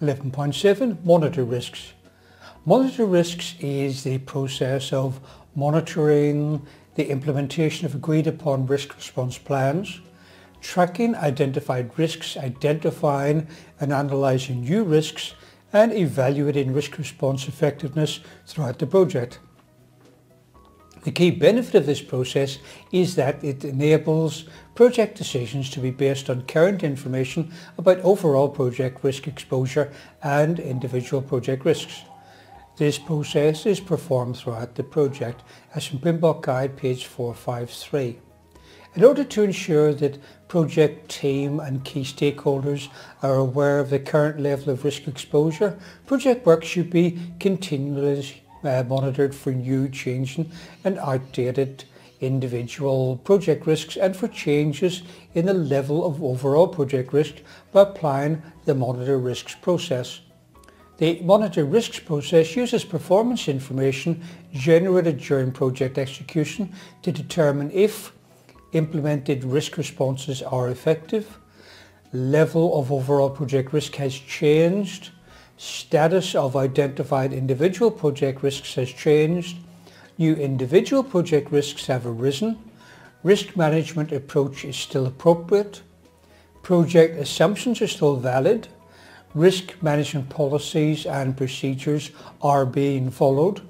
11.7 Monitor risks. Monitor risks is the process of monitoring the implementation of agreed upon risk response plans, tracking identified risks, identifying and analysing new risks and evaluating risk response effectiveness throughout the project. The key benefit of this process is that it enables project decisions to be based on current information about overall project risk exposure and individual project risks. This process is performed throughout the project as from PMBOK Guide page 453. In order to ensure that project team and key stakeholders are aware of the current level of risk exposure, project work should be continually uh, monitored for new, changing and outdated individual project risks and for changes in the level of overall project risk by applying the monitor risks process. The monitor risks process uses performance information generated during project execution to determine if implemented risk responses are effective, level of overall project risk has changed, status of identified individual project risks has changed, new individual project risks have arisen, risk management approach is still appropriate, project assumptions are still valid, risk management policies and procedures are being followed,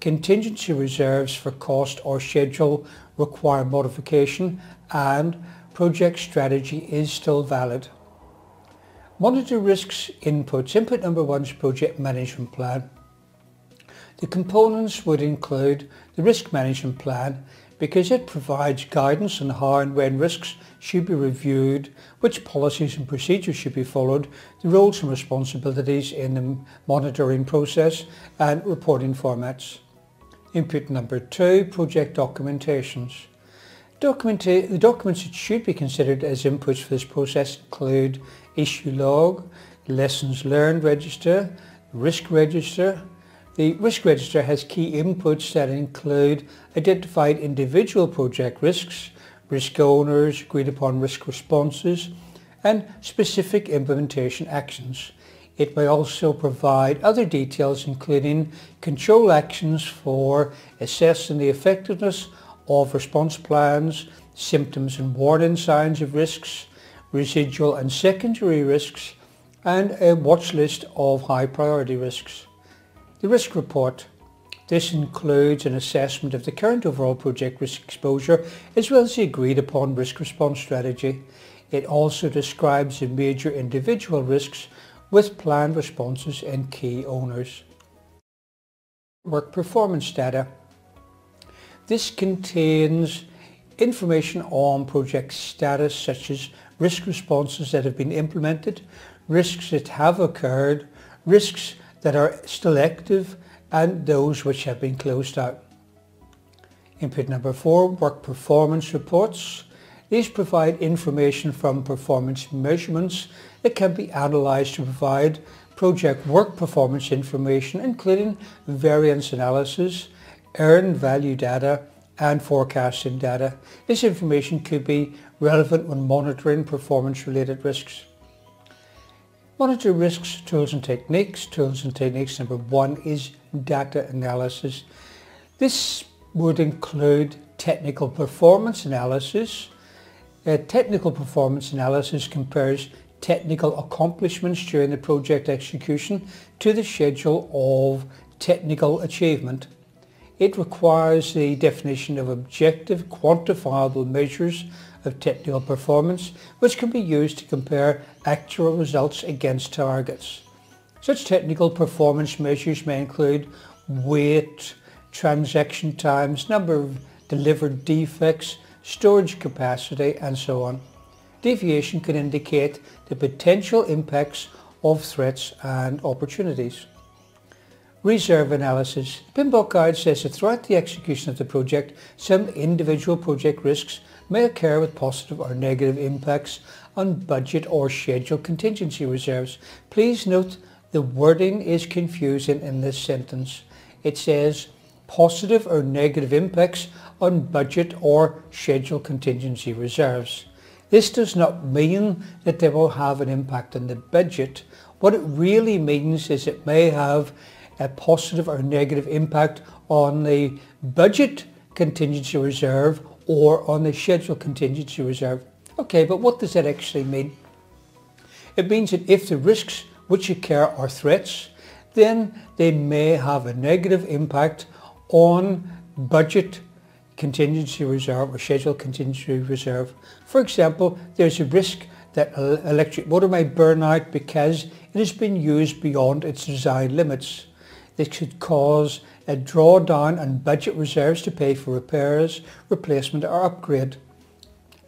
contingency reserves for cost or schedule require modification and project strategy is still valid. Monitor risks inputs. Input number one is project management plan. The components would include the risk management plan because it provides guidance on how and when risks should be reviewed, which policies and procedures should be followed, the roles and responsibilities in the monitoring process and reporting formats. Input number two, project documentations. The documents that should be considered as inputs for this process include issue log, lessons learned register, risk register. The risk register has key inputs that include identified individual project risks, risk owners, agreed upon risk responses, and specific implementation actions. It may also provide other details including control actions for assessing the effectiveness of response plans, symptoms and warning signs of risks, residual and secondary risks, and a watch list of high priority risks. The risk report. This includes an assessment of the current overall project risk exposure as well as the agreed upon risk response strategy. It also describes the major individual risks with planned responses and key owners. Work performance data. This contains information on project status such as risk responses that have been implemented, risks that have occurred, risks that are still active and those which have been closed out. Input number four, work performance reports. These provide information from performance measurements that can be analysed to provide project work performance information including variance analysis, earned value data and forecasting data. This information could be relevant when monitoring performance related risks. Monitor risks, tools and techniques. Tools and techniques number one is data analysis. This would include technical performance analysis. A technical performance analysis compares technical accomplishments during the project execution to the schedule of technical achievement. It requires the definition of objective quantifiable measures of technical performance which can be used to compare actual results against targets. Such technical performance measures may include weight, transaction times, number of delivered defects, storage capacity and so on. Deviation can indicate the potential impacts of threats and opportunities. Reserve analysis. PMBOK Guide says that throughout the execution of the project, some individual project risks may occur with positive or negative impacts on budget or schedule contingency reserves. Please note the wording is confusing in this sentence. It says positive or negative impacts on budget or schedule contingency reserves. This does not mean that they will have an impact on the budget. What it really means is it may have a positive or negative impact on the budget contingency reserve or on the schedule contingency reserve. Okay, but what does that actually mean? It means that if the risks which occur are threats, then they may have a negative impact on budget contingency reserve or schedule contingency reserve. For example, there's a risk that electric motor may burn out because it has been used beyond its design limits. This could cause a drawdown on budget reserves to pay for repairs, replacement or upgrade,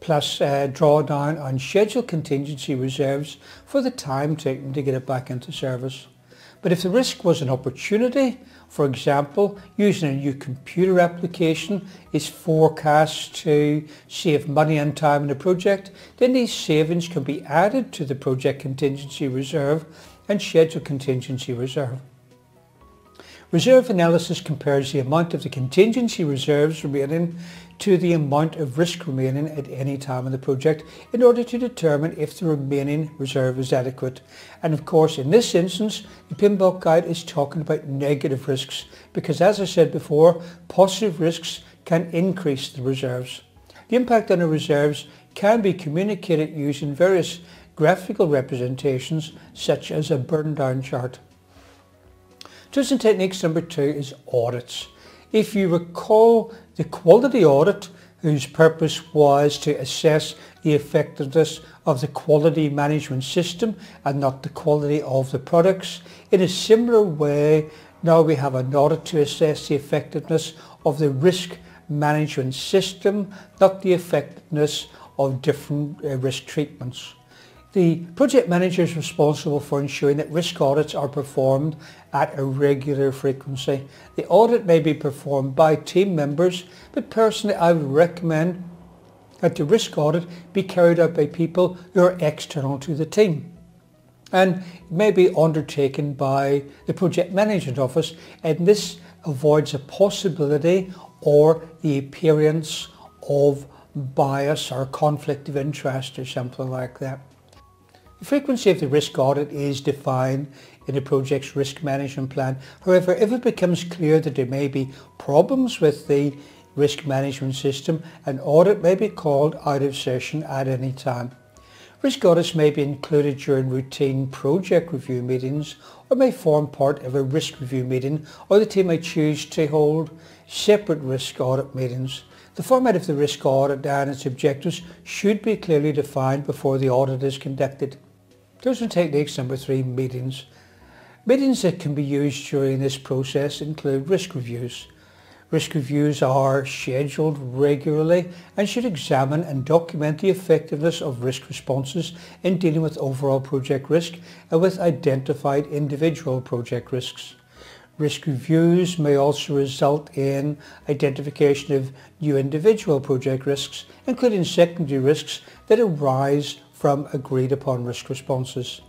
plus a drawdown on schedule contingency reserves for the time taken to get it back into service. But if the risk was an opportunity, for example, using a new computer application is forecast to save money and time in the project, then these savings can be added to the project contingency reserve and schedule contingency reserve. Reserve analysis compares the amount of the contingency reserves remaining to the amount of risk remaining at any time in the project in order to determine if the remaining reserve is adequate. And of course in this instance the PMBOK guide is talking about negative risks because as I said before positive risks can increase the reserves. The impact on the reserves can be communicated using various graphical representations such as a burn down chart. And techniques number two is audits. If you recall the quality audit, whose purpose was to assess the effectiveness of the quality management system and not the quality of the products. In a similar way, now we have an audit to assess the effectiveness of the risk management system, not the effectiveness of different uh, risk treatments. The project manager is responsible for ensuring that risk audits are performed at a regular frequency. The audit may be performed by team members, but personally I would recommend that the risk audit be carried out by people who are external to the team. And may be undertaken by the project management office and this avoids a possibility or the appearance of bias or conflict of interest or something like that. The frequency of the risk audit is defined in a project's risk management plan. However, if it becomes clear that there may be problems with the risk management system, an audit may be called out of session at any time. Risk audits may be included during routine project review meetings or may form part of a risk review meeting or the team may choose to hold separate risk audit meetings. The format of the risk audit and its objectives should be clearly defined before the audit is conducted. Tools and techniques number three, meetings. Meetings that can be used during this process include risk reviews. Risk reviews are scheduled regularly and should examine and document the effectiveness of risk responses in dealing with overall project risk and with identified individual project risks. Risk reviews may also result in identification of new individual project risks, including secondary risks that arise from agreed upon risk responses.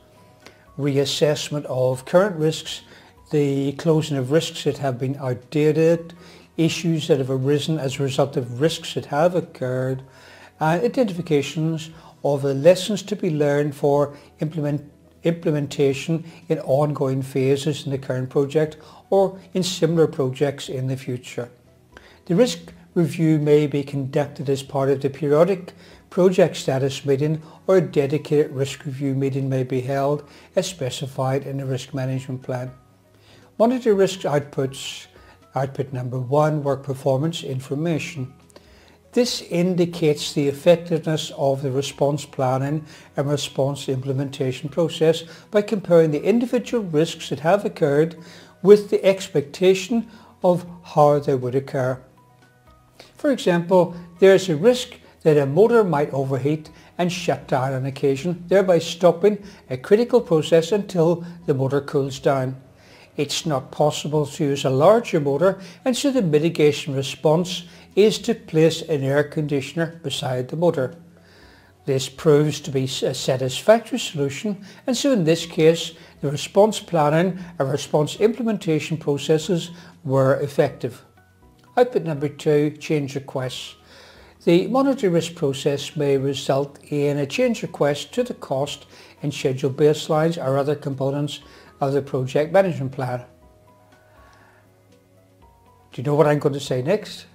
Reassessment of current risks, the closing of risks that have been outdated, issues that have arisen as a result of risks that have occurred, and identifications of the lessons to be learned for implement, implementation in ongoing phases in the current project or in similar projects in the future. The risk review may be conducted as part of the periodic project status meeting or a dedicated risk review meeting may be held as specified in the risk management plan. Monitor risk outputs. Output number one, work performance information. This indicates the effectiveness of the response planning and response implementation process by comparing the individual risks that have occurred with the expectation of how they would occur. For example, there is a risk that a motor might overheat and shut down on occasion, thereby stopping a critical process until the motor cools down. It's not possible to use a larger motor and so the mitigation response is to place an air conditioner beside the motor. This proves to be a satisfactory solution and so in this case the response planning and response implementation processes were effective. Output number two, change requests. The monitor risk process may result in a change request to the cost and schedule baselines or other components of the project management plan. Do you know what I'm going to say next?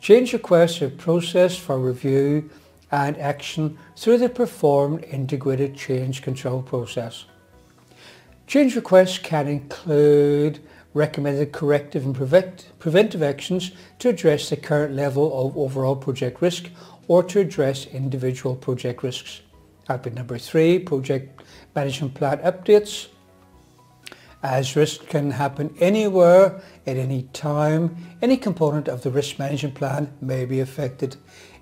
Change requests are processed for review and action through the performed integrated change control process. Change requests can include recommended corrective and prevent, preventive actions to address the current level of overall project risk or to address individual project risks. Output number three, project management plan updates. As risk can happen anywhere at any time, any component of the risk management plan may be affected.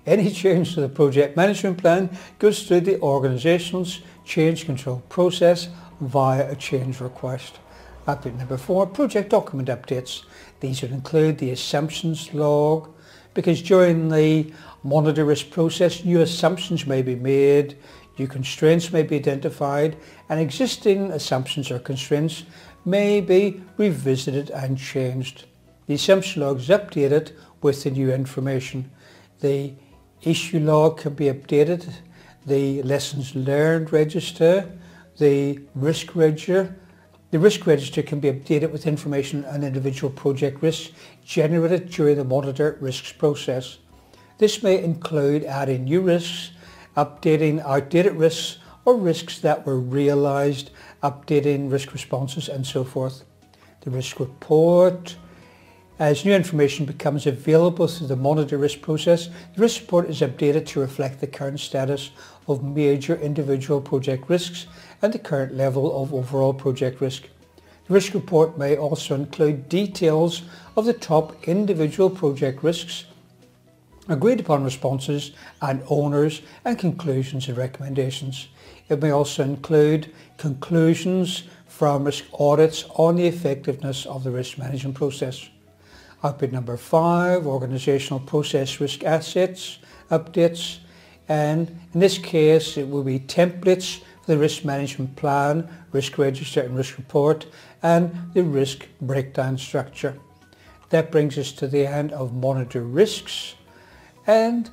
Any change to the project management plan goes through the organization's change control process via a change request. Update number four, project document updates. These would include the assumptions log, because during the monitor risk process, new assumptions may be made, new constraints may be identified, and existing assumptions or constraints may be revisited and changed. The assumption log is updated with the new information. The issue log can be updated, the lessons learned register, the risk register. The risk register can be updated with information on individual project risks generated during the monitor risks process. This may include adding new risks, updating outdated risks or risks that were realized, updating risk responses and so forth. The risk report, as new information becomes available through the monitor risk process, the risk report is updated to reflect the current status of major individual project risks and the current level of overall project risk. The risk report may also include details of the top individual project risks, agreed upon responses and owners and conclusions and recommendations. It may also include conclusions from risk audits on the effectiveness of the risk management process. Output number five, organizational process risk assets, updates. And in this case, it will be templates the risk management plan, risk register and risk report, and the risk breakdown structure. That brings us to the end of monitor risks and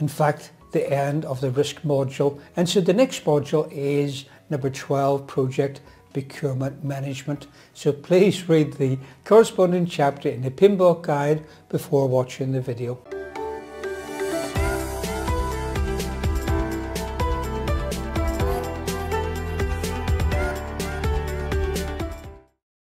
in fact the end of the risk module. And so the next module is number 12, project procurement management. So please read the corresponding chapter in the PMBOK guide before watching the video.